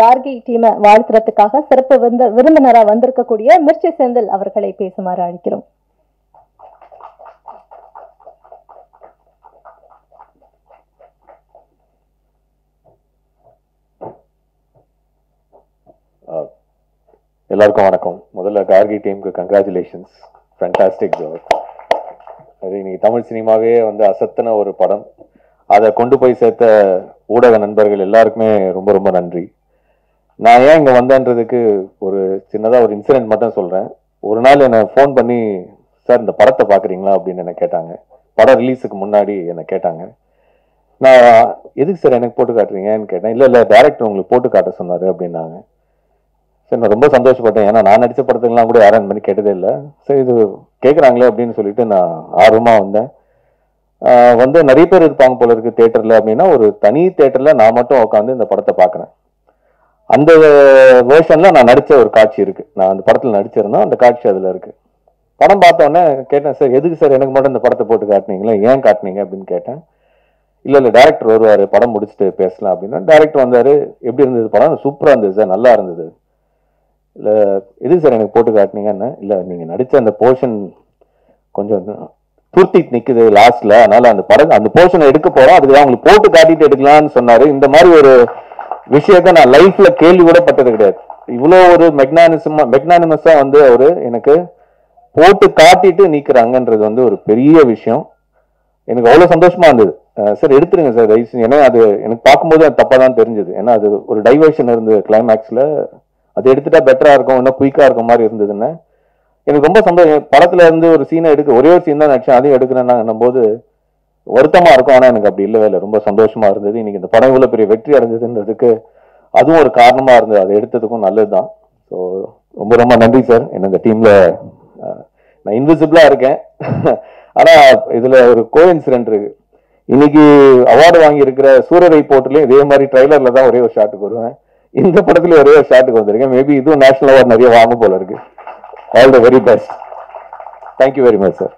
கார்கி டீமை வாழ்த்துறதுக்காக சிறப்பு விருந்த விருந்தினராக வந்திருக்கக்கூடிய மிர்ச்சி செந்தில் அவர்களை பேசுமாறு அழைக்கிறோம். எல்லாருக்கும் வணக்கம். முதல்ல கார்கி டீமுக்கு கங்க்ராச்சுலேஷன்ஸ் ஃபேண்டாஸ்டிக் ஜாப் அது இன்னைக்கு தமிழ் சினிமாவே வந்து அசத்தின ஒரு படம். அதை கொண்டு போய் சேர்த்த ஊடக நண்பர்கள் எல்லாருக்குமே ரொம்ப ரொம்ப நன்றி. நான் ஏன் இங்கே வந்தேன்றதுக்கு ஒரு சின்னதாக ஒரு இன்சிடென்ட் மட்டும் சொல்கிறேன் ஒரு நாள் என்னை ஃபோன் பண்ணி சார் இந்த படத்தை பார்க்குறீங்களா? அப்படின்னு என்னை கேட்டாங்க. படம் ரிலீஸுக்கு முன்னாடி என்னை கேட்டாங்க. நான் எதுக்கு சார் எனக்கு போட்டு காட்டுறீங்கன்னு கேட்டேன். இல்லை இல்லை டேரக்டர் உங்களுக்கு போட்டு காட்ட சொன்னார் அப்படின்னாங்க. சரி நான் ரொம்ப சந்தோஷப்பட்டேன். ஏன்னா நான் நடித்த படத்துக்கெல்லாம் கூட யாரும் பண்ணி கேட்டதே இல்லை. சரி இது கேட்குறாங்களே அப்படின்னு சொல்லிட்டு நான் ஆர்வமாக வந்தேன். வந்து நிறைய பேர் இருப்பாங்க போல இருக்கு தேட்டரில் அப்படின்னா ஒரு தனி தேட்டரில் நான் மட்டும் உட்காந்து இந்த படத்தை பார்க்குறேன். அந்த வேர்ஷனில் நான் நடித்த ஒரு காட்சி இருக்கு. நான் அந்த படத்தில் நடிச்சிருந்தேன் அந்த காட்சி அதில் இருக்கு. படம் பார்த்தோன்னே கேட்டேன் சார் எதுக்கு சார் எனக்கு மட்டும் இந்த படத்தை போட்டு காட்டுனீங்களே? ஏன் காட்டுனீங்க? அப்படின்னு கேட்டேன். இல்லை இல்லை டேரக்டர் வருவார் படம் முடிச்சுட்டு பேசலாம். அப்படின்னா டேரக்டர் வந்தார் எப்படி இருந்தது படம்? சூப்பராக இருந்தது சார். நல்லா இருந்தது. இல்லை எதுக்கு சார் எனக்கு போட்டு காட்டுனீங்கன்னு? இல்லை நீங்கள் நடித்த அந்த போர்ஷன் கொஞ்சம் துருத்திட்டு நிற்குது லாஸ்ட்டில் அதனால் அந்த படம் அந்த போர்ஷனை எடுக்க போகிறோம் அதுக்கு தான் போட்டு காட்டிட்டு எடுக்கலாம்னு சொன்னார். இந்த மாதிரி ஒரு விஷயத்த நான் லைஃப்ல கேள்வி கூட பட்டது கிடையாது. இவ்வளோ ஒரு மெக்னானிசமா மெக்னானிமஸா வந்து அவரு எனக்கு போட்டு காட்டிட்டு நீக்கிறாங்கன்றது வந்து ஒரு பெரிய விஷயம். எனக்கு அவ்வளவு சந்தோஷமா இருந்தது. சார் எடுத்துருங்க சார் தயவு ஏன்னா அது எனக்கு பார்க்கும்போது அது தப்பா தான் தெரிஞ்சது. ஏன்னா அது ஒரு டைவர்ஷன் இருந்தது கிளைமேக்ஸ்ல அது எடுத்துட்டா பெட்டரா இருக்கும் இன்னும் குயிக்கா இருக்க மாதிரி இருந்ததுன்னு. எனக்கு ரொம்ப சந்தோஷம். படத்துல இருந்து ஒரு சீனை எடுக்க ஒரே ஒரு சீன் தான் நடிச்சேன் அதையும் எடுக்கிறேன் போது வருத்தமா இருக்கும். ஆனா எனக்கு அப்படி இல்லவே இல்லை. ரொம்ப சந்தோஷமா இருந்தது. இன்னைக்கு இந்த படம் இவ்வளவு பெரிய வெற்றி அடைஞ்சதுன்றதுக்கு அதுவும் ஒரு காரணமா இருந்தது. அதை எடுத்ததுக்கும் நல்லதுதான். ஸோ ரொம்ப ரொம்ப நன்றி சார் என்ன இந்த டீம்ல நான் இன்விசிபிளா இருக்கேன். ஆனா இதுல ஒரு கோ இன்சிடென்ட் இருக்கு. இன்னைக்கு அவார்டு வாங்கி இருக்கிற சூரரை போட்டுலயும் இதே மாதிரி ட்ரைலர்ல தான் ஒரே ஒரு ஷாட்டுக்கு வருவேன். இந்த படத்துல ஒரே ஒரு ஷாட்டுக்கு வந்திருக்கேன். மேபி இதுவும் நேஷனல் அவார்டு நிறைய வாங்க போல இருக்கு. All the very best thank you very much sir